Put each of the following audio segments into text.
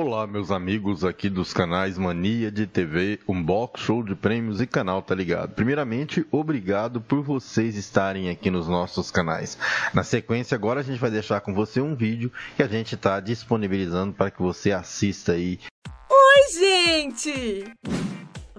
Olá, meus amigos aqui dos canais Mania de TV, Unbox, Show de Prêmios e Canal Tá Ligado. Primeiramente, obrigado por vocês estarem aqui nos nossos canais. Na sequência, agora a gente vai deixar com você um vídeo que a gente está disponibilizando para que você assista aí. Oi, gente!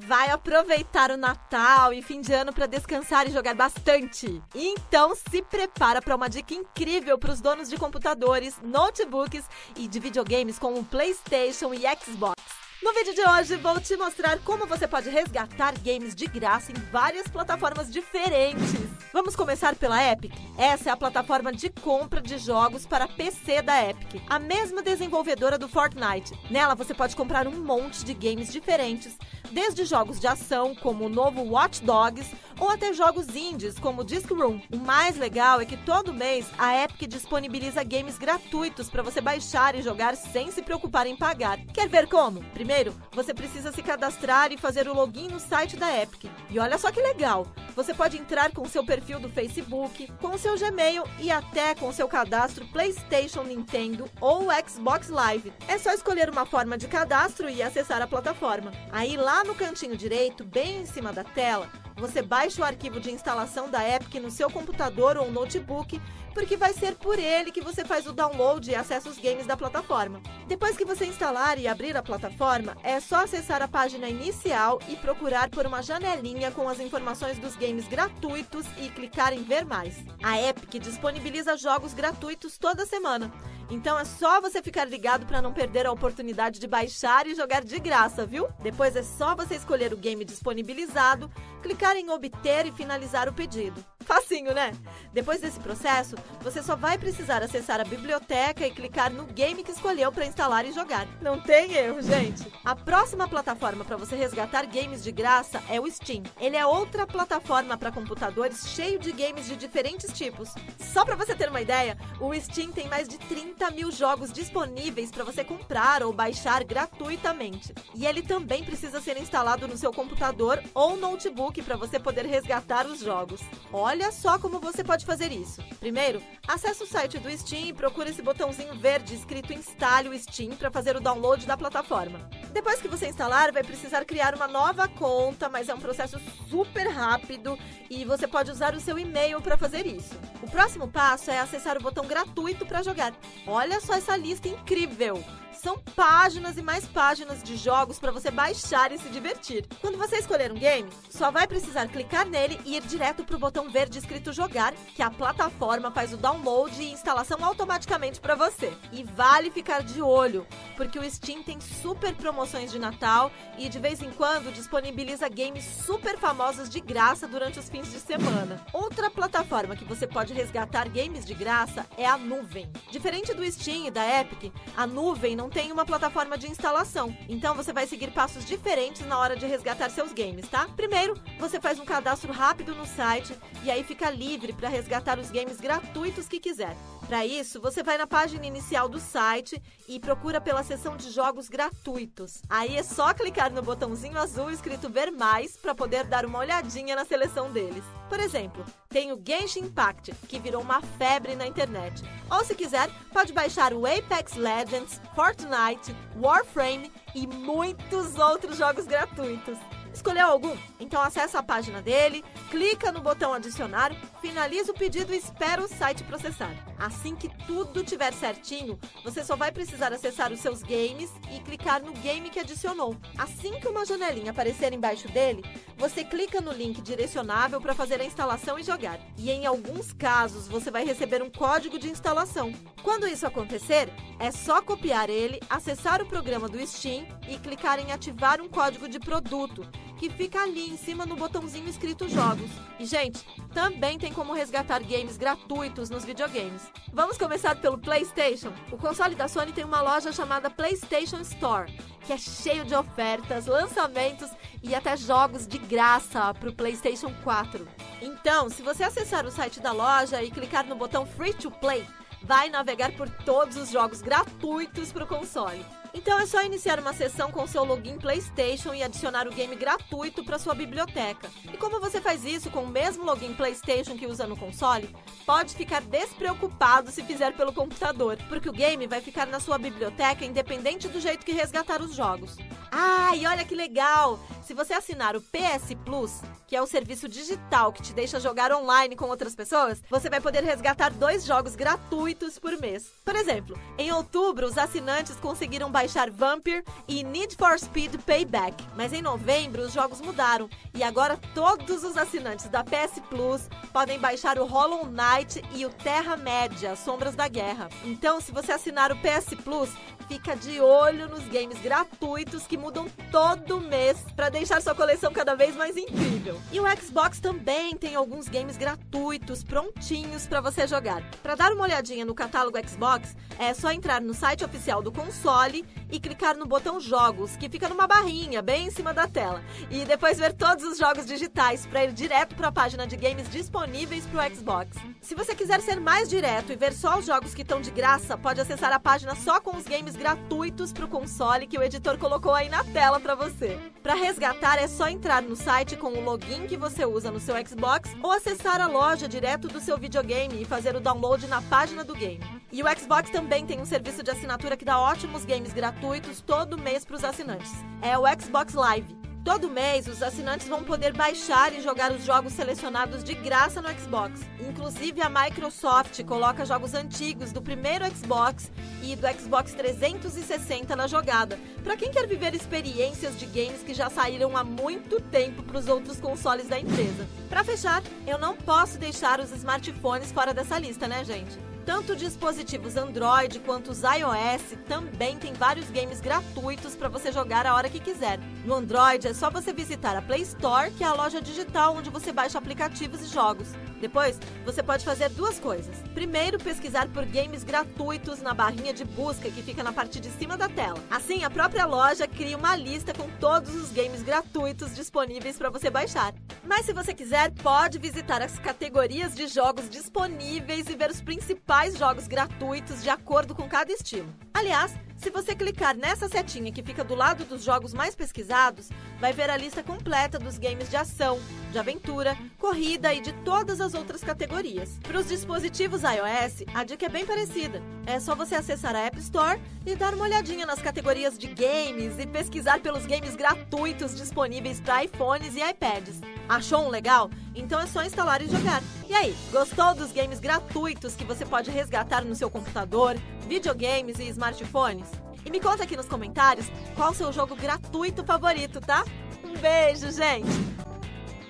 Vai aproveitar o Natal e fim de ano para descansar e jogar bastante. Então se prepara para uma dica incrível para os donos de computadores, notebooks e de videogames como PlayStation e Xbox. No vídeo de hoje vou te mostrar como você pode resgatar games de graça em várias plataformas diferentes. Vamos começar pela Epic. Essa é a plataforma de compra de jogos para PC da Epic, a mesma desenvolvedora do Fortnite. Nela você pode comprar um monte de games diferentes, desde jogos de ação como o novo Watch Dogs ou até jogos indies como Disc Room. O mais legal é que todo mês a Epic disponibiliza games gratuitos para você baixar e jogar sem se preocupar em pagar. Quer ver como? Primeiro, você precisa se cadastrar e fazer o login no site da Epic. E olha só que legal! Você pode entrar com seu perfil do Facebook, com seu Gmail e até com seu cadastro PlayStation, Nintendo ou Xbox Live. É só escolher uma forma de cadastro e acessar a plataforma. Aí lá no cantinho direito, bem em cima da tela, você baixa o arquivo de instalação da Epic no seu computador ou notebook, porque vai ser por ele que você faz o download e acessa os games da plataforma. Depois que você instalar e abrir a plataforma, é só acessar a página inicial e procurar por uma janelinha com as informações dos games gratuitos e clicar em ver mais. A Epic disponibiliza jogos gratuitos toda semana. Então é só você ficar ligado para não perder a oportunidade de baixar e jogar de graça, viu? Depois é só você escolher o game disponibilizado, clicar em obter e finalizar o pedido. Facinho, né? Depois desse processo, você só vai precisar acessar a biblioteca e clicar no game que escolheu para instalar e jogar. Não tem erro, gente. A próxima plataforma para você resgatar games de graça é o Steam. Ele é outra plataforma para computadores cheio de games de diferentes tipos. Só para você ter uma ideia, o Steam tem mais de 30 mil jogos disponíveis para você comprar ou baixar gratuitamente. E ele também precisa ser instalado no seu computador ou notebook para você poder resgatar os jogos. Olha só como você pode fazer isso. Primeiro, acesse o site do Steam e procure esse botãozinho verde escrito Instale o Steam para fazer o download da plataforma. Depois que você instalar, vai precisar criar uma nova conta, mas é um processo super rápido e você pode usar o seu e-mail para fazer isso. O próximo passo é acessar o botão gratuito para jogar. Olha só essa lista incrível! São páginas e mais páginas de jogos para você baixar e se divertir. Quando você escolher um game, só vai precisar clicar nele e ir direto para o botão verde escrito jogar, que a plataforma faz o download e instalação automaticamente para você. E vale ficar de olho, porque o Steam tem super promoções de Natal e de vez em quando disponibiliza games super famosos de graça durante os fins de semana. Outra plataforma que você pode resgatar games de graça é a Nuvem. Diferente do Steam e da Epic, a Nuvem não tem uma plataforma de instalação. Então você vai seguir passos diferentes na hora de resgatar seus games, tá? Primeiro, você faz um cadastro rápido no site e aí fica livre para resgatar os games gratuitos que quiser. Para isso, você vai na página inicial do site e procura pela seção de jogos gratuitos. Aí é só clicar no botãozinho azul escrito Ver Mais para poder dar uma olhadinha na seleção deles. Por exemplo, tem o Genshin Impact, que virou uma febre na internet. Ou se quiser, pode baixar o Apex Legends, Fortnite, Warframe e muitos outros jogos gratuitos. Escolheu algum? Então acessa a página dele, clica no botão adicionar, finaliza o pedido e espera o site processar. Assim que tudo tiver certinho, você só vai precisar acessar os seus games e clicar no game que adicionou. Assim que uma janelinha aparecer embaixo dele, você clica no link direcionável para fazer a instalação e jogar. E em alguns casos, você vai receber um código de instalação. Quando isso acontecer, é só copiar ele, acessar o programa do Steam e clicar em ativar um código de produto que fica ali em cima no botãozinho escrito Jogos. E, gente, também tem como resgatar games gratuitos nos videogames. Vamos começar pelo PlayStation. O console da Sony tem uma loja chamada PlayStation Store, que é cheio de ofertas, lançamentos e até jogos de graça para o PlayStation 4. Então, se você acessar o site da loja e clicar no botão Free to Play, vai navegar por todos os jogos gratuitos para o console. Então é só iniciar uma sessão com seu login PlayStation e adicionar o game gratuito para sua biblioteca. E como você faz isso com o mesmo login PlayStation que usa no console, pode ficar despreocupado se fizer pelo computador, porque o game vai ficar na sua biblioteca independente do jeito que resgatar os jogos. Ah, e olha que legal! Se você assinar o PS Plus, que é o serviço digital que te deixa jogar online com outras pessoas, você vai poder resgatar dois jogos gratuitos por mês. Por exemplo, em outubro, os assinantes conseguiram baixar Vampire e Need for Speed Payback, mas em novembro os jogos mudaram e agora todos os assinantes da PS Plus podem baixar o Hollow Knight e o Terra-média, Sombras da Guerra. Então, se você assinar o PS Plus, fica de olho nos games gratuitos que mudam todo mês para deixar sua coleção cada vez mais incrível. E o Xbox também tem alguns games gratuitos prontinhos para você jogar. Para dar uma olhadinha no catálogo Xbox, é só entrar no site oficial do console e clicar no botão Jogos, que fica numa barrinha bem em cima da tela, e depois ver todos os jogos digitais para ir direto para a página de games disponíveis para o Xbox. Se você quiser ser mais direto e ver só os jogos que estão de graça, pode acessar a página só com os games gratuitos para o console que o editor colocou aí na tela para você. Para resgatar é só entrar no site com o login que você usa no seu Xbox ou acessar a loja direto do seu videogame e fazer o download na página do game. E o Xbox também tem um serviço de assinatura que dá ótimos games gratuitos todo mês para os assinantes. É o Xbox Live. Todo mês, os assinantes vão poder baixar e jogar os jogos selecionados de graça no Xbox. Inclusive, a Microsoft coloca jogos antigos do primeiro Xbox e do Xbox 360 na jogada, para quem quer viver experiências de games que já saíram há muito tempo para os outros consoles da empresa. Para fechar, eu não posso deixar os smartphones fora dessa lista, né, gente? Tanto dispositivos Android quanto os iOS também tem vários games gratuitos para você jogar a hora que quiser. No Android é só você visitar a Play Store, que é a loja digital onde você baixa aplicativos e jogos. Depois, você pode fazer duas coisas. Primeiro, pesquisar por games gratuitos na barrinha de busca que fica na parte de cima da tela. Assim, a própria loja cria uma lista com todos os games gratuitos disponíveis para você baixar. Mas se você quiser, pode visitar as categorias de jogos disponíveis e ver os principais jogos gratuitos de acordo com cada estilo. Aliás, se você clicar nessa setinha que fica do lado dos jogos mais pesquisados, vai ver a lista completa dos games de ação, de aventura, corrida e de todas as outras categorias. Para os dispositivos iOS, a dica é bem parecida. É só você acessar a App Store e dar uma olhadinha nas categorias de games e pesquisar pelos games gratuitos disponíveis para iPhones e iPads. Achou um legal? Então é só instalar e jogar. E aí, gostou dos games gratuitos que você pode resgatar no seu computador, videogames e smartphones? E me conta aqui nos comentários qual o seu jogo gratuito favorito, tá? Um beijo, gente!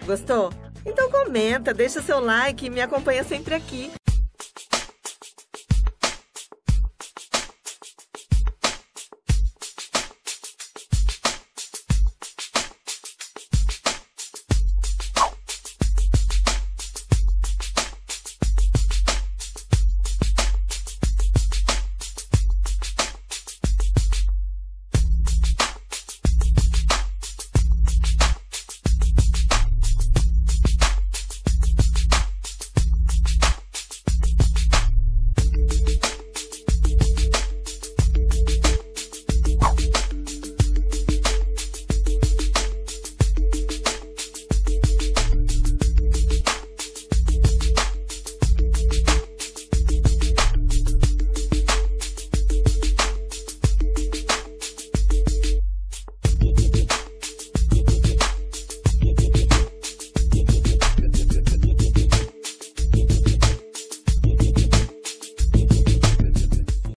Gostou? Então comenta, deixa seu like e me acompanha sempre aqui.